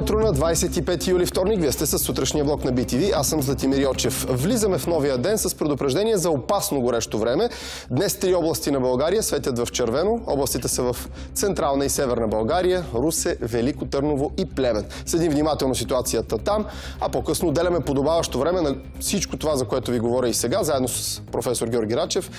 утро на 25 юли вторник. Вие сте с сутрешния блок на BTV. Аз съм Златимир Йочев. Влизаме в новия ден с предупреждение за опасно горещо време. Днес три области на България светят в червено. Областите са в Централна и Северна България, Русе, Велико Търново и Племен. Следим внимателно ситуацията там, а по-късно отделяме подобаващо време на всичко това, за което ви говоря и сега, заедно с професор Георги Рачев.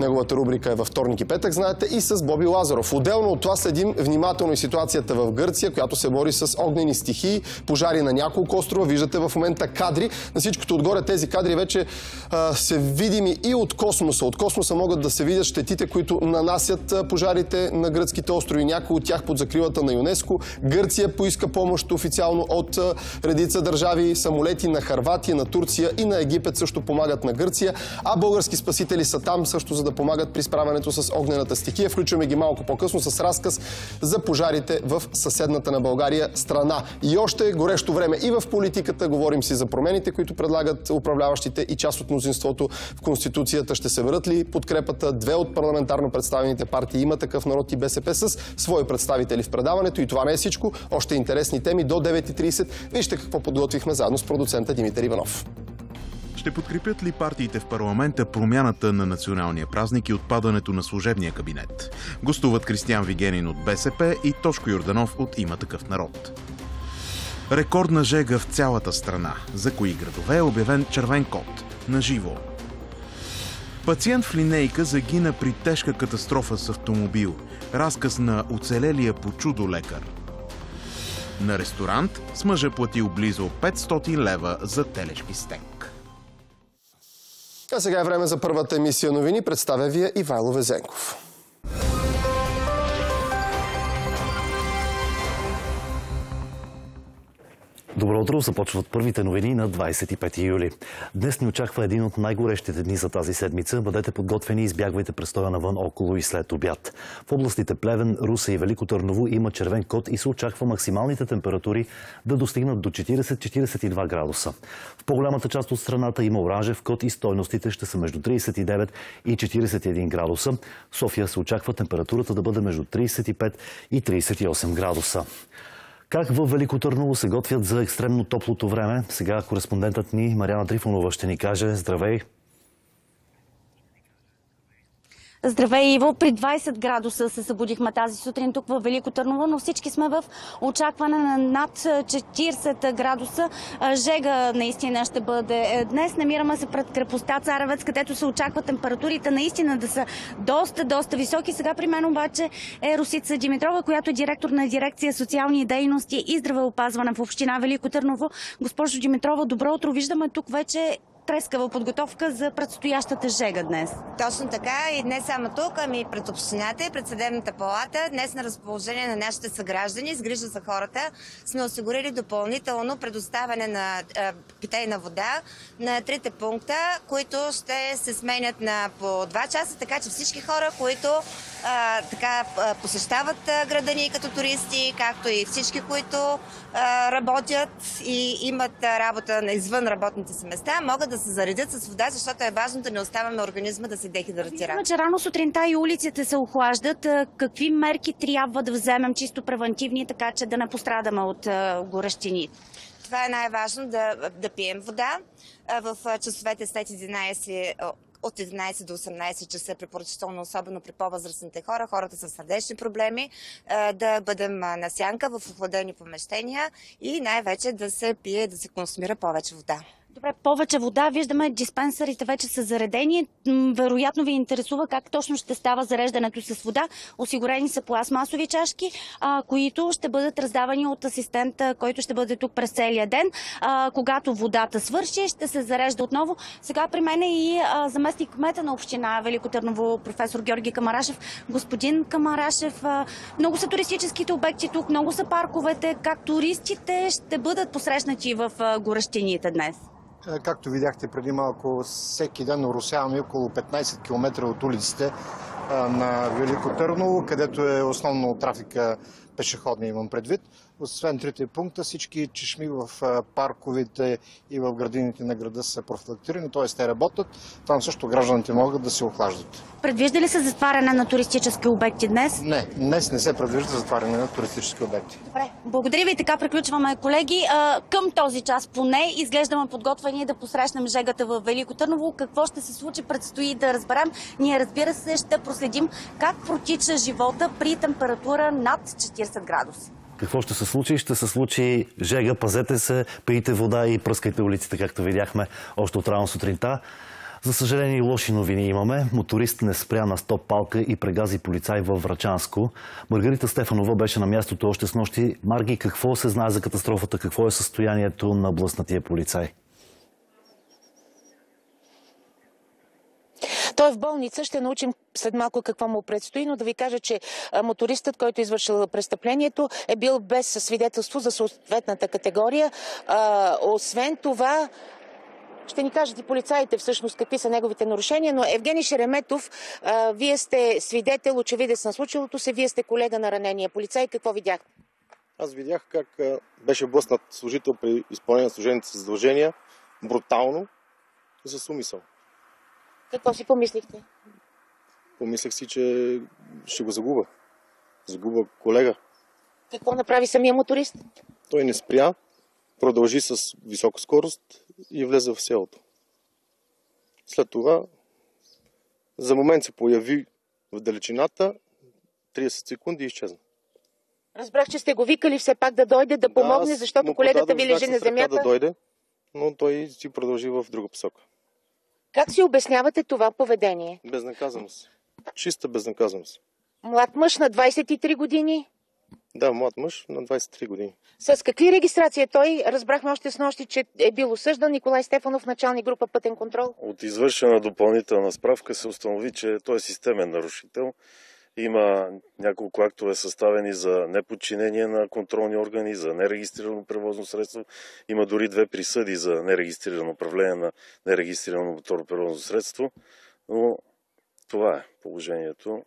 Неговата рубрика е във вторник и петък, знаете, и с Боби Лазаров. Отделно от това следим внимателно и ситуацията в Гърция, която се бори с огнени стихии, пожари на няколко острова. Виждате в момента кадри. На всичкото отгоре тези кадри вече а, се видими и от космоса. От космоса могат да се видят щетите, които нанасят пожарите на гръцките острови. Някои от тях под закрилата на ЮНЕСКО. Гърция поиска помощ официално от редица държави. Самолети на Харватия, на Турция и на Египет също помагат на Гърция. А български спасители са там също за да помагат при справянето с огнената стихия. Включваме ги малко по-късно с разказ за пожарите в съседната на България страна. И още горещо време и в политиката. Говорим си за промените, които предлагат управляващите и част от мнозинството в Конституцията. Ще се върнат ли подкрепата? Две от парламентарно представените партии има такъв народ и БСП с свои представители в предаването. И това не е всичко. Още интересни теми до 9.30. Вижте какво подготвихме заедно с продуцента Димитър Иванов. Ще подкрепят ли партиите в парламента промяната на националния празник и отпадането на служебния кабинет? Гостуват Кристиан Вигенин от БСП и Тошко Йорданов от Има такъв народ. Рекордна жега в цялата страна. За кои градове е обявен червен код? На живо. Пациент в линейка загина при тежка катастрофа с автомобил. Разказ на оцелелия по чудо лекар. На ресторант с мъжа платил близо 500 лева за телешки стек. А сега е време за първата емисия новини. Представя ви Ивайло Везенков. Добро утро! Започват първите новини на 25 юли. Днес ни очаква един от най-горещите дни за тази седмица. Бъдете подготвени и избягвайте престоя навън около и след обяд. В областите Плевен, Руса и Велико Търново има червен код и се очаква максималните температури да достигнат до 40-42 градуса. В по-голямата част от страната има оранжев код и стойностите ще са между 39 и 41 градуса. В София се очаква температурата да бъде между 35 и 38 градуса. Как в Велико Търново се готвят за екстремно топлото време? Сега кореспондентът ни Мариана Трифонова ще ни каже. Здравей! Здравей, Иво! При 20 градуса се събудихме тази сутрин тук в Велико Търново, но всички сме в очакване на над 40 градуса. Жега наистина ще бъде днес. Намираме се пред крепостта Царевец, където се очаква температурите наистина да са доста, доста високи. Сега при мен обаче е Русица Димитрова, която е директор на дирекция социални дейности и здравеопазване в община Велико Търново. Госпожо Димитрова, добро утро! Виждаме тук вече трескава подготовка за предстоящата жега днес. Точно така и днес само тук, ами пред общината и пред съдебната палата. Днес на разположение на нашите съграждани с грижа за хората сме осигурили допълнително предоставяне на а, питейна вода на трите пункта, които ще се сменят на по 2 часа, така че всички хора, които а, така посещават а, града ни като туристи, както и всички, които а, работят и имат работа извън работните си места, могат да се заредят с вода, защото е важно да не оставяме организма да се дехидратира. Виждаме, че рано сутринта и улиците се охлаждат. Какви мерки трябва да вземем чисто превентивни, така че да не пострадаме от горещини? Това е най-важно да, да пием вода. В часовете след 11 от 11 до 18 часа е препоръчително, особено при по-възрастните хора, хората с сърдечни проблеми, да бъдем на сянка в охладени помещения и най-вече да се пие, да се консумира повече вода. Добре, повече вода. Виждаме, диспенсерите вече са заредени. Вероятно ви интересува как точно ще става зареждането с вода. Осигурени са пластмасови чашки, които ще бъдат раздавани от асистента, който ще бъде тук през целия ден. Когато водата свърши, ще се зарежда отново. Сега при мен е и заместник кмета на община Велико Търново, професор Георги Камарашев. Господин Камарашев, много са туристическите обекти тук, много са парковете. Как туристите ще бъдат посрещнати в горещините днес? Както видяхте преди малко, всеки ден нарушаваме около 15 км от улиците на Велико Търново, където е основно трафика пешеходния имам предвид. Освен трите пункта, всички чешми в парковете и в градините на града са профилактирани, т.е. те работят. Там също гражданите могат да се охлаждат. Предвижда ли се затваряне на туристически обекти днес? Не, днес не се предвижда затваряне на туристически обекти. Добре, благодаря ви. Така приключваме, колеги. Към този час поне изглеждаме подготвени да посрещнем жегата в Велико Търново. Какво ще се случи, предстои да разберем. Ние, разбира се, ще проследим как протича живота при температура над 40 градуса. Какво ще се случи? Ще се случи жега, пазете се, пийте вода и пръскайте улиците, както видяхме още от рано сутринта. За съжаление, лоши новини имаме. Моторист не спря на стоп палка и прегази полицай във Врачанско. Маргарита Стефанова беше на мястото още с нощи. Марги, какво се знае за катастрофата? Какво е състоянието на блъснатия полицай? Той е в болница, ще научим след малко какво му предстои, но да ви кажа, че мотористът, който е извършил престъплението, е бил без свидетелство за съответната категория. Освен това, ще ни кажат и полицаите всъщност какви са неговите нарушения, но Евгений Шереметов, а, вие сте свидетел, очевидец на случилото се, вие сте колега на ранения полицай. Какво видяхте? Аз видях как беше блъснат служител при изпълнение на служените задължения, брутално и с умисъл. Какво си помислихте? Помислих си, че ще го загуба. Загуба колега. Какво направи самия моторист? Той не спря, продължи с висока скорост и влезе в селото. След това за момент се появи в далечината, 30 секунди и изчезна. Разбрах, че сте го викали все пак да дойде, да помогне, да, защото колегата ви лежи на земята. да дойде, но той си продължи в друга посока. Как си обяснявате това поведение? Безнаказаност. Чиста безнаказаност. Млад мъж на 23 години, да, млад мъж на 23 години. С какви регистрации е той? Разбрахме още с нощи, че е бил осъждан Николай Стефанов, началник група Пътен контрол. От извършена допълнителна справка се установи, че той е системен нарушител. Има няколко актове съставени за неподчинение на контролни органи, за нерегистрирано превозно средство. Има дори две присъди за нерегистрирано управление на нерегистрирано моторно превозно средство. Но това е положението.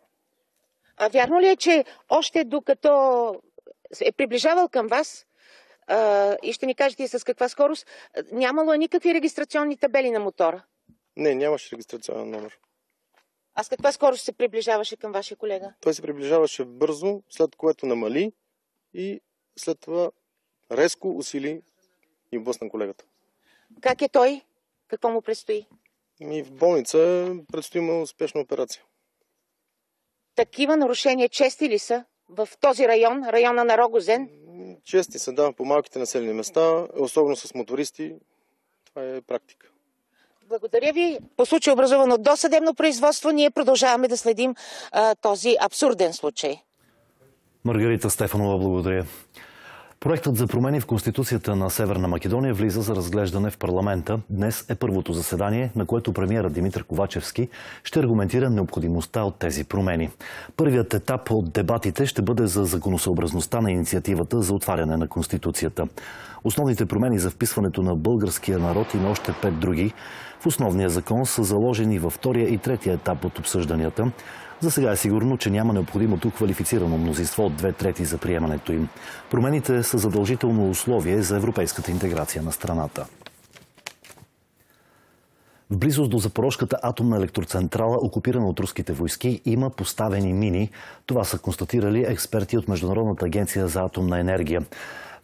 А вярно ли е, че още докато е приближавал към вас, а, и ще ни кажете и с каква скорост, нямало е никакви регистрационни табели на мотора? Не, нямаше регистрационен номер. А с каква скорост се приближаваше към вашия колега? Той се приближаваше бързо, след което намали и след това резко усили и блъсна колегата. Как е той? Какво му предстои? Ми в болница предстои му успешна операция. Такива нарушения чести ли са в този район, района на Рогозен? Чести са, да, по малките населени места, особено с мотористи. Това е практика. Благодаря ви. По случай образувано досъдебно производство, ние продължаваме да следим а, този абсурден случай. Маргарита Стефанова, благодаря. Проектът за промени в Конституцията на Северна Македония влиза за разглеждане в парламента. Днес е първото заседание, на което премиера Димитър Ковачевски ще аргументира необходимостта от тези промени. Първият етап от дебатите ще бъде за законосъобразността на инициативата за отваряне на Конституцията. Основните промени за вписването на българския народ и на още пет други в основния закон са заложени във втория и третия етап от обсъжданията. За сега е сигурно, че няма необходимото квалифицирано мнозинство от две трети за приемането им. Промените са задължително условие за европейската интеграция на страната. В близост до Запорожката атомна електроцентрала, окупирана от руските войски, има поставени мини. Това са констатирали експерти от Международната агенция за атомна енергия.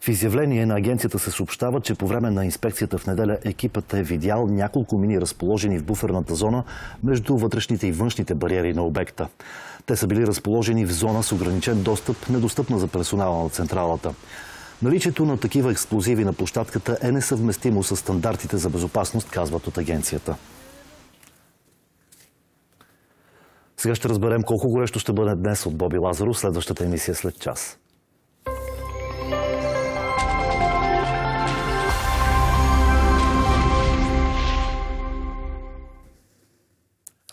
В изявление на агенцията се съобщава, че по време на инспекцията в неделя екипът е видял няколко мини разположени в буферната зона между вътрешните и външните бариери на обекта. Те са били разположени в зона с ограничен достъп, недостъпна за персонала на централата. Наличието на такива експлозиви на площадката е несъвместимо с стандартите за безопасност, казват от агенцията. Сега ще разберем колко горещо ще бъде днес от Боби Лазаров, следващата емисия след час.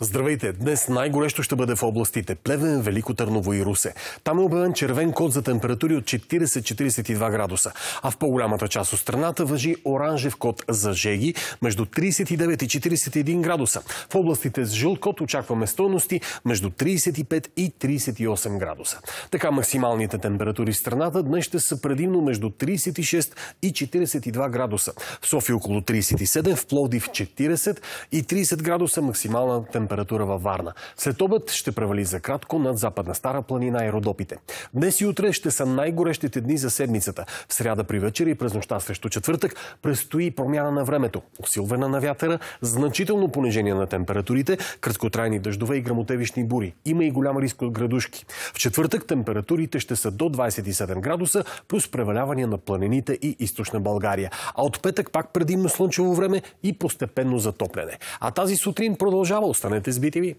Здравейте! Днес най-горещо ще бъде в областите Плевен, Велико Търново и Русе. Там е обявен червен код за температури от 40-42 градуса, а в по-голямата част от страната въжи оранжев код за жеги между 39 и 41 градуса. В областите с жълт код очакваме стойности между 35 и 38 градуса. Така максималните температури в страната днес ще са предимно между 36 и 42 градуса. В София около 37, в Пловдив 40 и 30 градуса максимална температура температура във Варна. След обед ще превали за кратко над западна Стара планина и Родопите. Днес и утре ще са най-горещите дни за седмицата. В сряда при вечер и през нощта срещу четвъртък предстои промяна на времето. Усилване на вятъра, значително понижение на температурите, краткотрайни дъждове и грамотевични бури. Има и голям риск от градушки. В четвъртък температурите ще са до 27 градуса, плюс превалявания на планините и източна България. А от петък пак предимно слънчево време и постепенно затопляне. А тази сутрин продължава. Останете с BTV.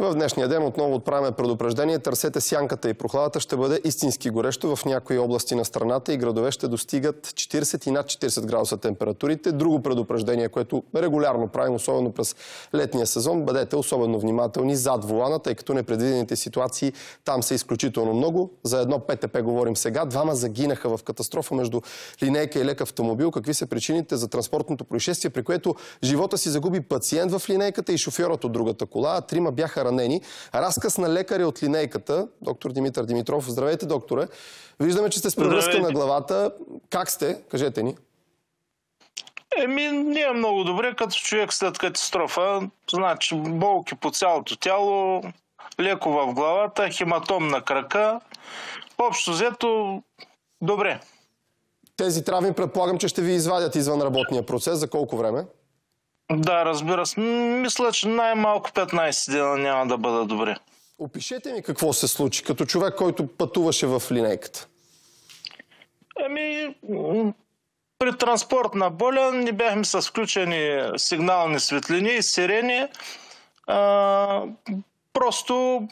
В днешния ден отново отправяме предупреждение. Търсете сянката и прохладата. Ще бъде истински горещо. В някои области на страната и градове ще достигат 40 и над 40 градуса температурите. Друго предупреждение, което регулярно правим, особено през летния сезон. Бъдете особено внимателни зад волана, тъй като непредвидените ситуации там са изключително много. За едно ПТП говорим сега. Двама загинаха в катастрофа между линейка и лек автомобил. Какви са причините за транспортното происшествие, при което живота си загуби пациент в линейката и шофьорът от другата кола, а трима бяха ранени. Разказ на лекаря от линейката, доктор Димитър Димитров. Здравейте, докторе. Виждаме, че сте с превръзка на главата. Как сте? Кажете ни. Еми, не е много добре, като човек след катастрофа. Значи, болки по цялото тяло, леко в главата, хематом на крака. Общо взето, добре. Тези травми предполагам, че ще ви извадят извън работния процес. За колко време? Да, разбира се. Мисля, че най-малко 15 дена няма да бъда добре. Опишете ми какво се случи, като човек, който пътуваше в линейката. Ами, при транспортна боля не бяхме с включени сигнални светлини и сирени. А, просто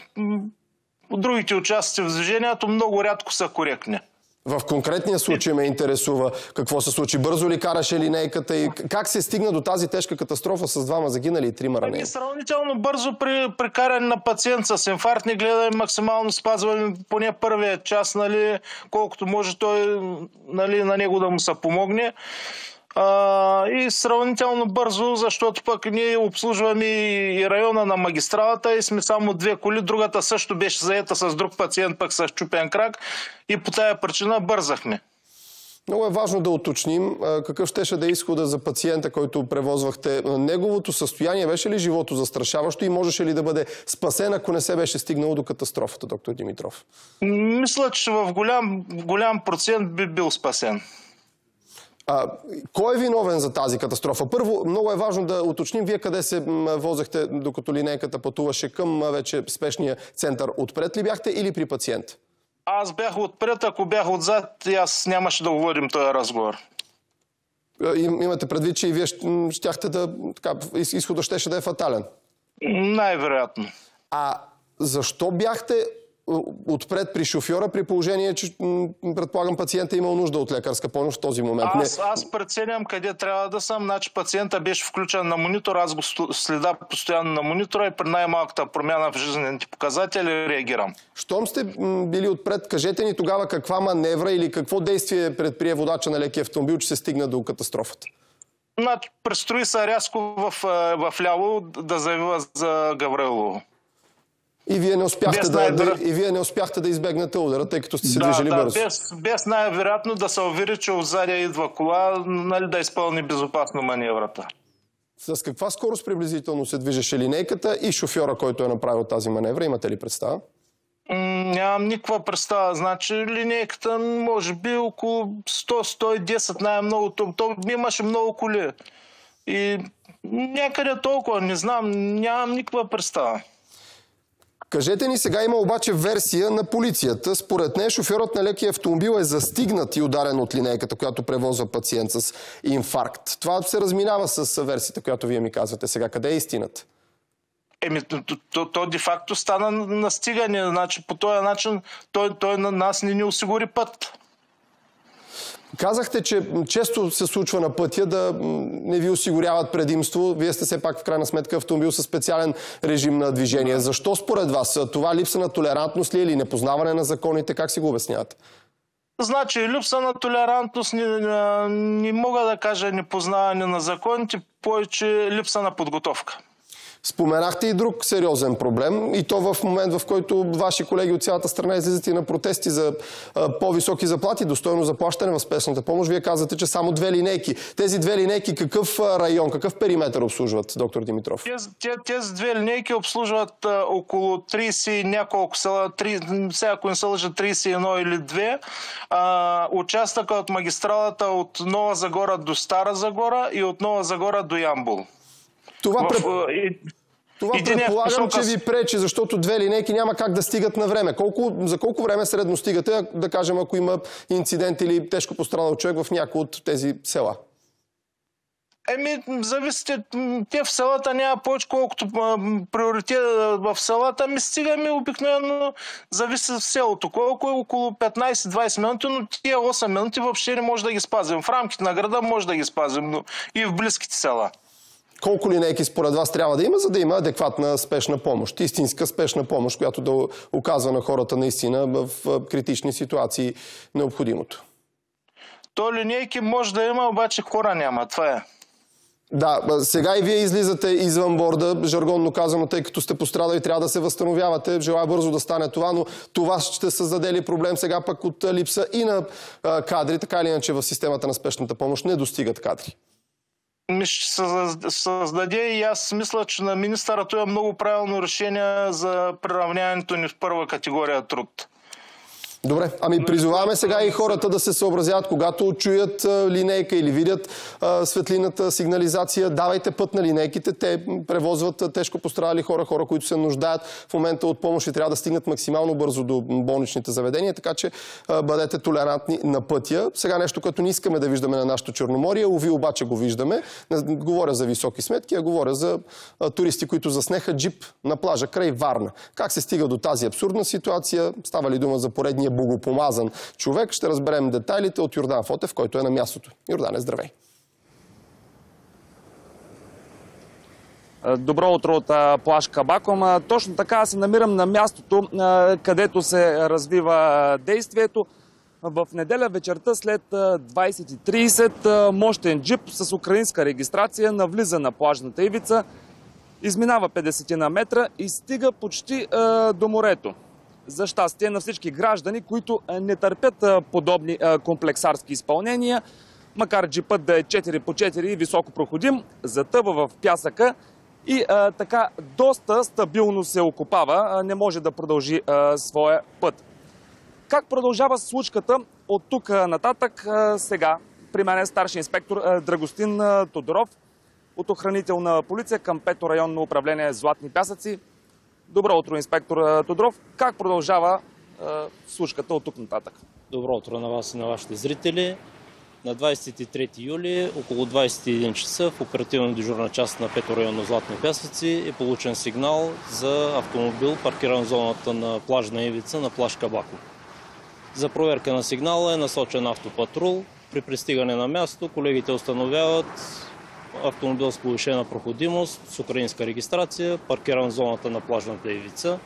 другите участници в движението много рядко са коректни. В конкретния случай ме интересува какво се случи. Бързо ли караше линейката и как се стигна до тази тежка катастрофа с двама загинали и трима ранени? Ами, сравнително бързо при, при каране на пациент с инфаркт не гледаме максимално спазваме поне първия час, нали, колкото може той нали, на него да му се помогне. А, и сравнително бързо, защото пък ние обслужваме и района на магистралата и сме само две коли. Другата също беше заета с друг пациент, пък с чупен крак и по тая причина бързахме. Много е важно да уточним какъв щеше да е изхода за пациента, който превозвахте. Неговото състояние беше ли живото застрашаващо и можеше ли да бъде спасен, ако не се беше стигнало до катастрофата, доктор Димитров? Мисля, че в голям, голям процент би бил спасен. А, кой е виновен за тази катастрофа? Първо, много е важно да уточним вие къде се возехте, докато линейката пътуваше към вече спешния център. Отпред ли бяхте или при пациент? Аз бях отпред, ако бях отзад, аз нямаше да говорим този разговор. Имате предвид, че и вие щяхте да... Така, изходът щеше да е фатален? Най-вероятно. А защо бяхте отпред при шофьора, при положение, че предполагам пациента е имал нужда от лекарска помощ в този момент. Аз, аз преценям къде трябва да съм. Значи пациента беше включен на монитор, аз го следа постоянно на монитора и при най-малката промяна в жизнените показатели реагирам. Щом сте били отпред, кажете ни тогава каква маневра или какво действие предприе водача на лекия автомобил, че се стигна до катастрофата? Значи, престрои се рязко в, в ляво да заявила за Гаврилово. И вие не успяхте, да, да, и вие не успяхте да избегнете удара, тъй като сте се да, движили да, бързо. Без, без най-вероятно да се увери, че отзади идва кола, нали, да изпълни безопасно маневрата. С каква скорост приблизително се движеше линейката и шофьора, който е направил тази маневра? Имате ли представа? Нямам никаква представа. Значи линейката може би около 100-110 най-много. То, то имаше много коли. И някъде толкова, не знам, нямам никаква представа. Кажете ни, сега има обаче версия на полицията. Според нея шофьорът на лекия автомобил е застигнат и ударен от линейката, която превозва пациент с инфаркт. Това се разминава с версията, която вие ми казвате сега. Къде е истината? Еми, то, то, то де-факто стана настигане. Значи, по този начин той, той на нас не ни осигури път. Казахте, че често се случва на пътя да не ви осигуряват предимство. Вие сте все пак в крайна сметка автомобил със специален режим на движение. Защо според вас? Това липса на толерантност ли е или непознаване на законите? Как си го обяснявате? Значи, липса на толерантност не, не мога да кажа непознаване на законите, повече липса на подготовка. Споменахте и друг сериозен проблем и то в момент, в който ваши колеги от цялата страна излизат и на протести за по-високи заплати, достойно заплащане в спешната помощ. Вие казвате, че само две линейки. Тези две линейки какъв район, какъв периметр обслужват, доктор Димитров? Тези, две линейки обслужват около 30 и няколко села, 3, сега ако не се лъжа 31 или 2. А, участъка от магистралата от Нова Загора до Стара Загора и от Нова Загора до Ямбул. Това, пред... Това предполагам, че ви пречи, защото две линейки няма как да стигат на време. Колко, за колко време средно стигате, да кажем, ако има инцидент или тежко пострадал човек в някои от тези села? Еми, зависите, те в селата няма повече, колкото приоритет в селата, ми стигаме обикновено, зависи в селото. Колко е около 15-20 минути, но тия 8 минути въобще не може да ги спазим. В рамките на града може да ги спазим, но и в близките села. Колко линейки според вас трябва да има, за да има адекватна спешна помощ? Истинска спешна помощ, която да оказва на хората наистина в критични ситуации необходимото. То линейки може да има, обаче хора няма. Това е. Да, сега и вие излизате извън борда, жаргонно казано, тъй като сте пострадали, трябва да се възстановявате. Желая бързо да стане това, но това ще създаде ли проблем сега пък от липса и на кадри, така или иначе в системата на спешната помощ не достигат кадри създаде и аз мисля, че на министъра това е много правилно решение за приравняването ни в първа категория труд. Добре, ами призоваваме сега и хората да се съобразяват, когато чуят линейка или видят светлината сигнализация, давайте път на линейките. Те превозват тежко пострадали хора, хора, които се нуждаят в момента от помощ и трябва да стигнат максимално бързо до болничните заведения, така че бъдете толерантни на пътя. Сега нещо, което не искаме да виждаме на нашото Черноморие, уви обаче го виждаме. Не говоря за високи сметки, а говоря за туристи, които заснеха джип на плажа край Варна. Как се стига до тази абсурдна ситуация? Става ли дума за поредния богопомазан човек. Ще разберем детайлите от Йордан Фотев, който е на мястото. Йордане, здравей! Добро утро от плаш Кабаком. Точно така се намирам на мястото, където се развива действието. В неделя вечерта след 20.30 мощен джип с украинска регистрация навлиза на плажната ивица, изминава 50 на метра и стига почти до морето за щастие на всички граждани, които не търпят подобни комплексарски изпълнения, макар джипът да е 4 по 4 и високо проходим, затъва в пясъка и така доста стабилно се окупава, не може да продължи своя път. Как продължава случката от тук нататък сега? При мен е старши инспектор Драгостин Тодоров от охранителна полиция към пето районно управление Златни пясъци. Добро утро, инспектор Тодров. Как продължава слушката от тук нататък? Добро утро на вас и на вашите зрители. На 23 юли, около 21 часа, в оперативна дежурна част на Пето районно Златни пясъци е получен сигнал за автомобил, паркиран в зоната на плажна ивица на плаж Кабако. За проверка на сигнала е насочен автопатрул. При пристигане на място колегите установяват автомобил с повишена проходимост, с украинска регистрация, паркиран в зоната на плажната ивица.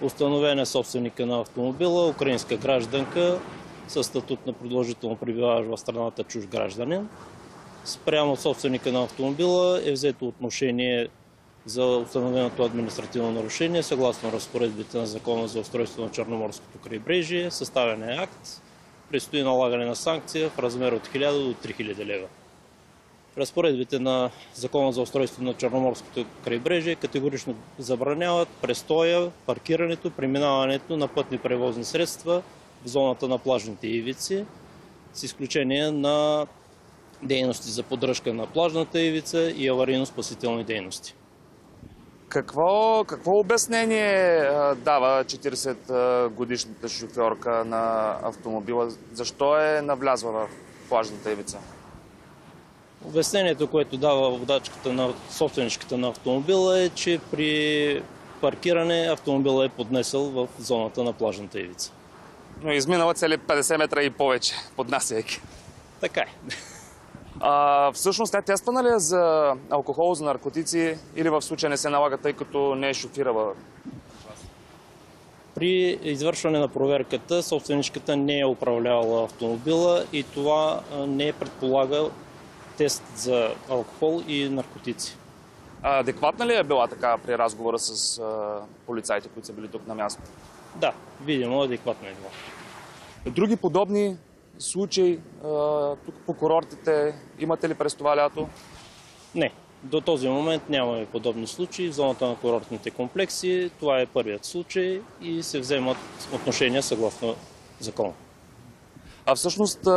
Установен е собственика на автомобила, украинска гражданка с статут на продължително пребиваващ в страната чуж гражданин. Спрямо собственика на автомобила е взето отношение за установеното административно нарушение съгласно разпоредбите на Закона за устройство на Черноморското крайбрежие. Съставен е акт. Предстои налагане на санкция в размер от 1000 до 3000 лева. Разпоредбите на Закона за устройство на Черноморското крайбрежие категорично забраняват престоя, паркирането, преминаването на пътни превозни средства в зоната на плажните ивици, с изключение на дейности за поддръжка на плажната ивица и аварийно-спасителни дейности. Какво, какво обяснение дава 40 годишната шофьорка на автомобила? Защо е навлязла в плажната ивица? Обяснението, което дава водачката на собственичката на автомобила е, че при паркиране автомобила е поднесъл в зоната на плажната ивица. Но изминала цели 50 метра и повече, поднасяйки. Така е. А, всъщност тя тествана ли е за алкохол, за наркотици или в случая не се налага, тъй като не е шофирала? При извършване на проверката собственичката не е управлявала автомобила и това не е предполага тест за алкохол и наркотици. А, адекватна ли е била така при разговора с а, полицайите, които са били тук на място? Да, видимо адекватна е била. Други подобни случаи а, тук по курортите имате ли през това лято? Не, до този момент нямаме подобни случаи в зоната на курортните комплекси. Това е първият случай и се вземат отношения съгласно закона. А всъщност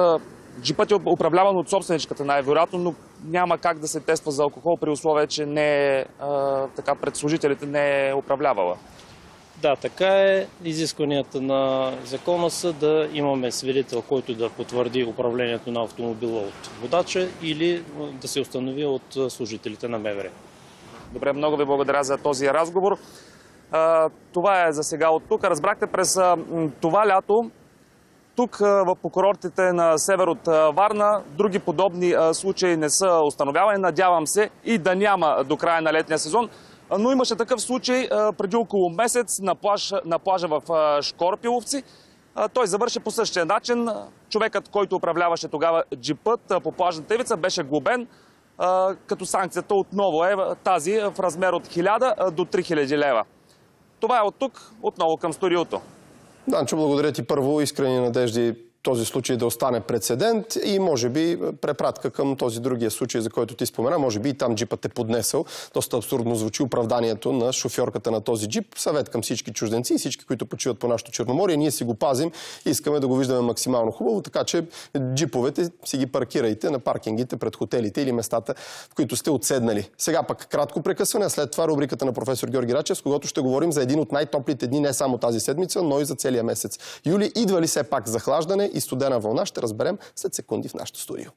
джипът е управляван от собственичката най-вероятно, но няма как да се тества за алкохол при условие, че не е, а, така пред служителите не е управлявала. Да, така е. Изискванията на закона са да имаме свидетел, който да потвърди управлението на автомобила от водача или да се установи от служителите на МВР. Добре, много ви благодаря за този разговор. Това е за сега от тук. Разбрахте през това лято тук в курортите на север от Варна други подобни случаи не са установявани. Надявам се и да няма до края на летния сезон. Но имаше такъв случай преди около месец на, плаж, на плажа в Шкорпиловци. Той завърши по същия начин. Човекът, който управляваше тогава джипът по плажната ивица, беше глобен, като санкцията отново е тази в размер от 1000 до 3000 лева. Това е от тук, отново към студиото. Данчо, благодаря ти първо. Искрени надежди този случай да остане прецедент и може би препратка към този другия случай, за който ти спомена. Може би и там джипът е поднесъл. Доста абсурдно звучи оправданието на шофьорката на този джип. Съвет към всички чужденци и всички, които почиват по нашото Черноморие. Ние си го пазим и искаме да го виждаме максимално хубаво, така че джиповете си ги паркирайте на паркингите пред хотелите или местата, в които сте отседнали. Сега пък кратко прекъсване, а след това рубриката на професор Георги Рачев, с когото ще говорим за един от най-топлите дни не само тази седмица, но и за целия месец. Юли, идва ли все пак захлаждане и студена вълна, ще разберем след секунди в нашото студио.